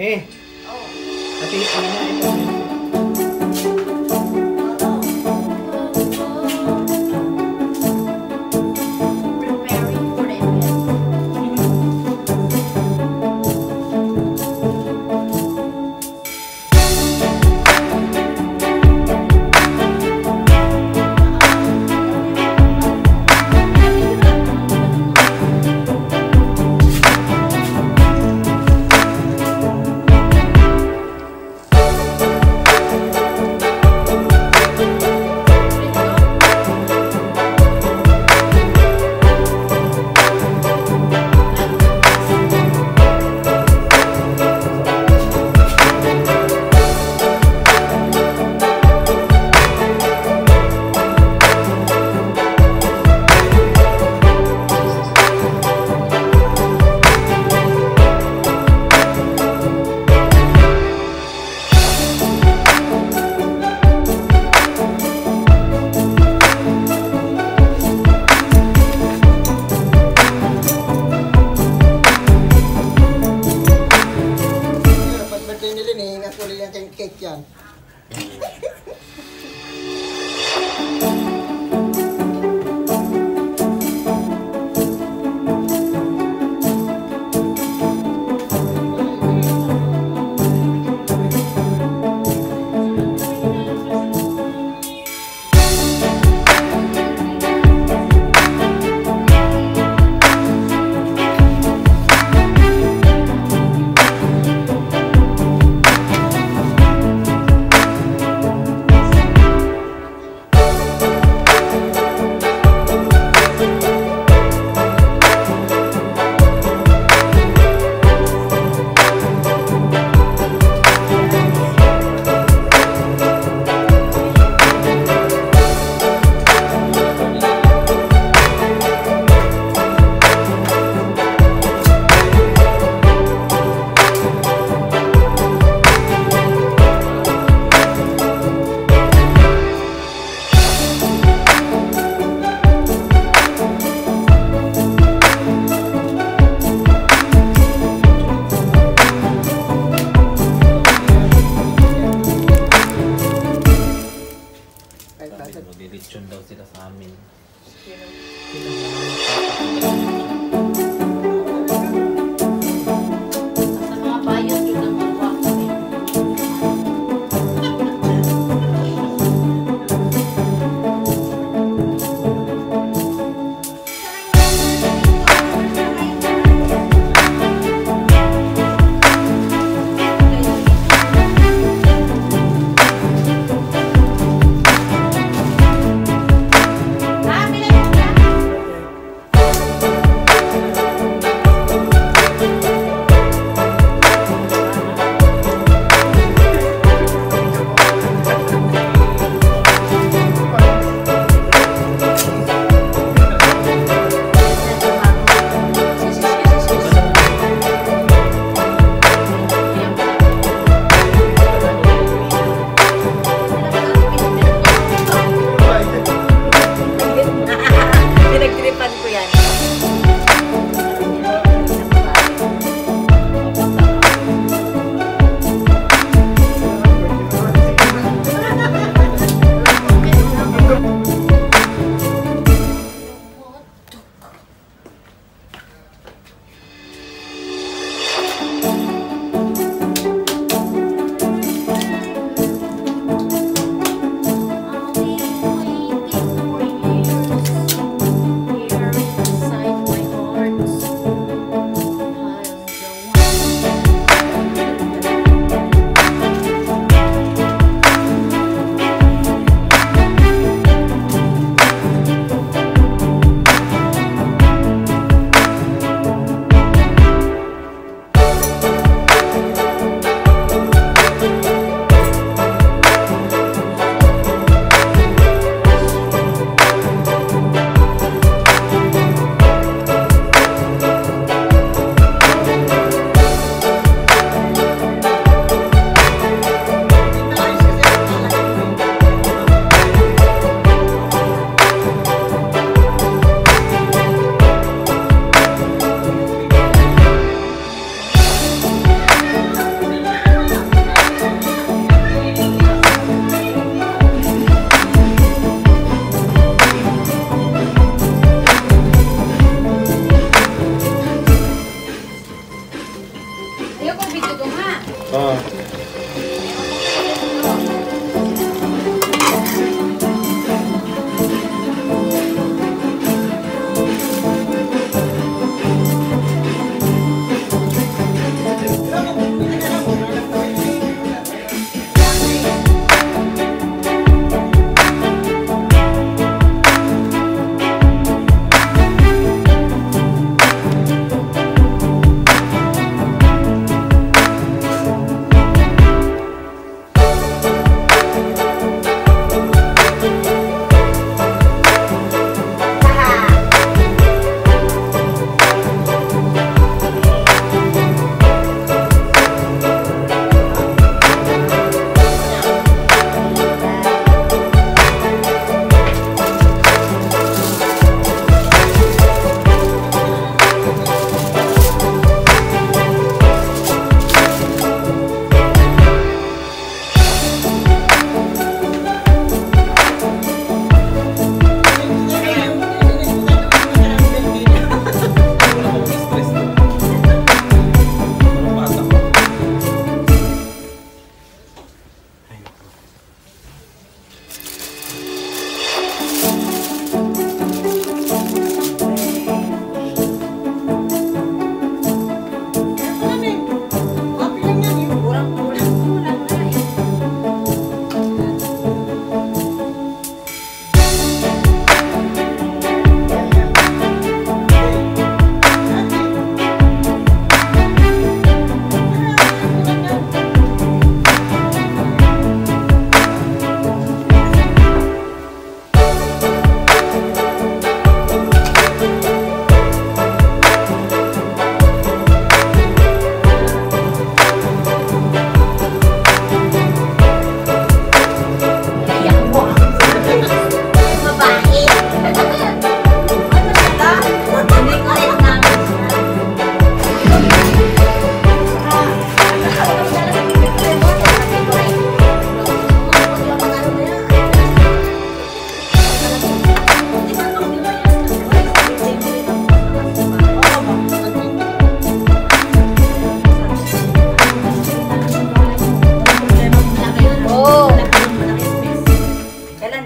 Te, Oh. ate, ano na ito?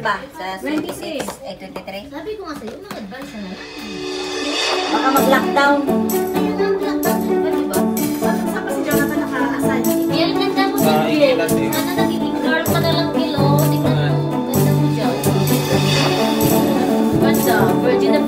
Ba? Sa 26. 26? Ay, 23? Sabi ko nga sa'yo, mag-advise na lang. Baka mag-lockdown. Ayun na, mag-lockdown sa iba, diba? Saan pa si Jonathan naka-assign? Yan, ganda mo Sa si Bill. eh. Sana nagiging girl ka na lang kilo. Tingnan mo. Ganda mo dyan. Ganda. Virgin na.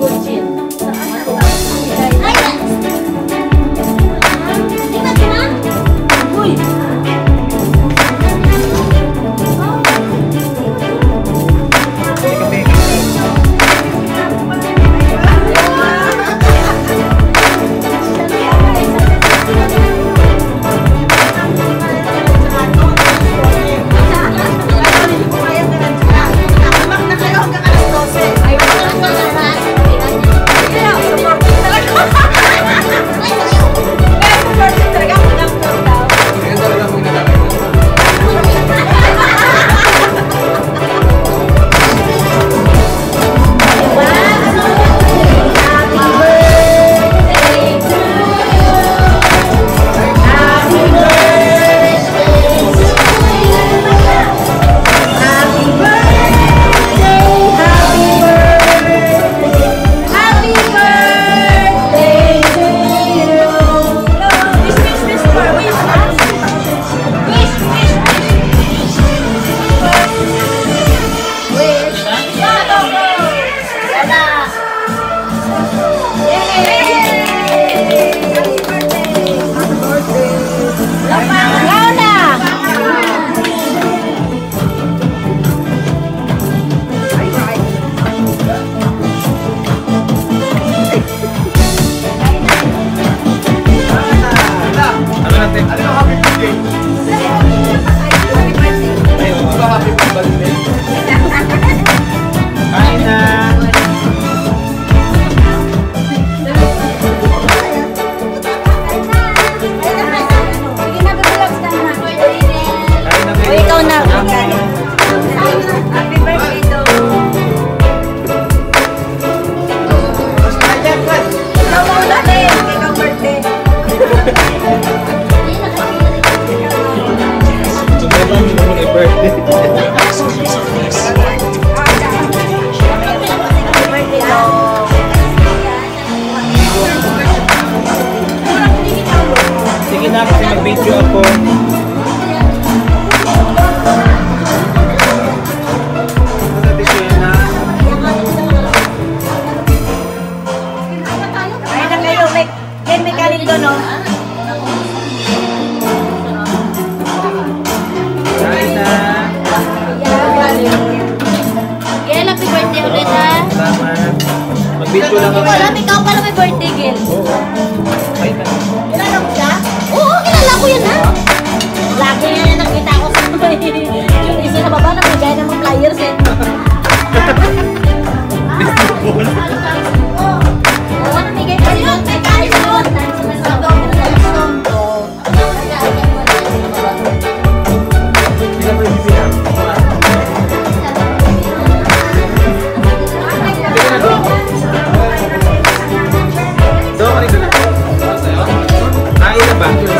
back.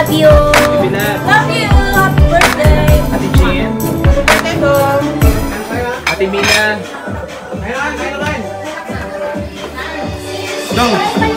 Love you! Love you! Happy birthday! Ate Jean! Happy birthday! Ate Mina! Meron! Meron! No!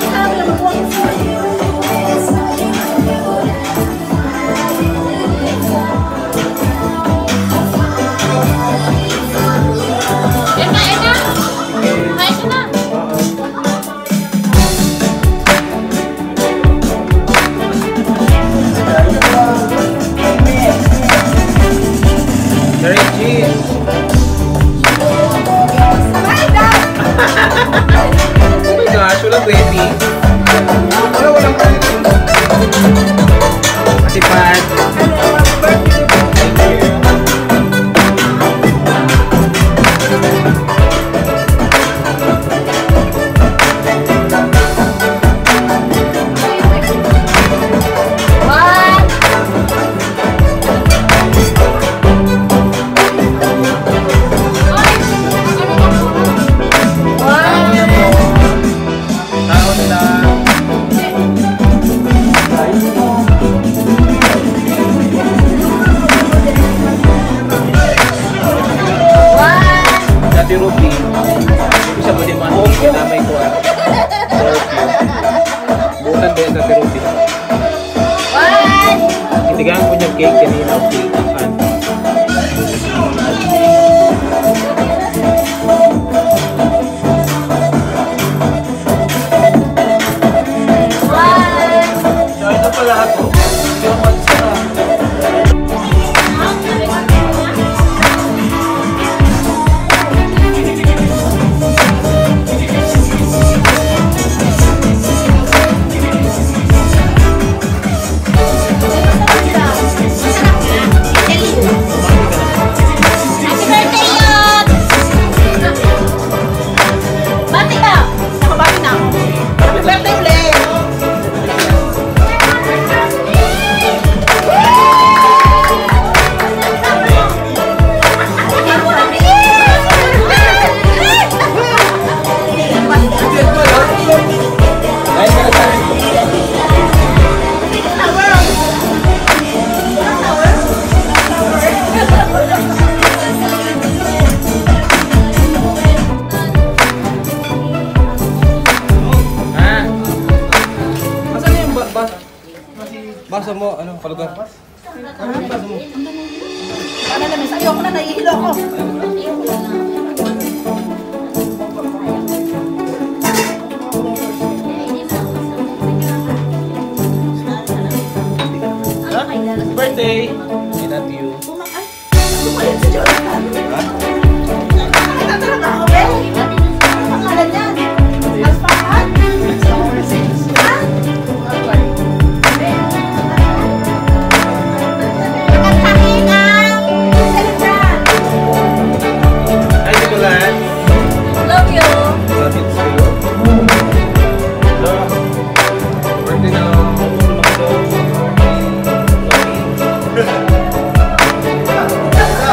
Birthday! I love you. Ay, ano ba yan sa Jonathan? Ha?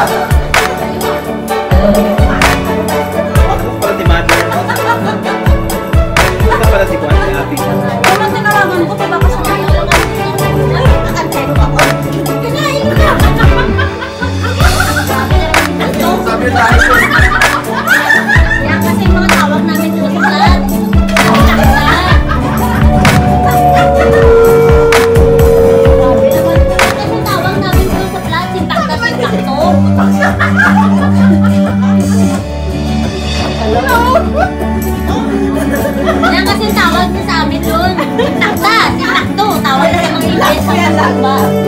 我都没有买。怎么？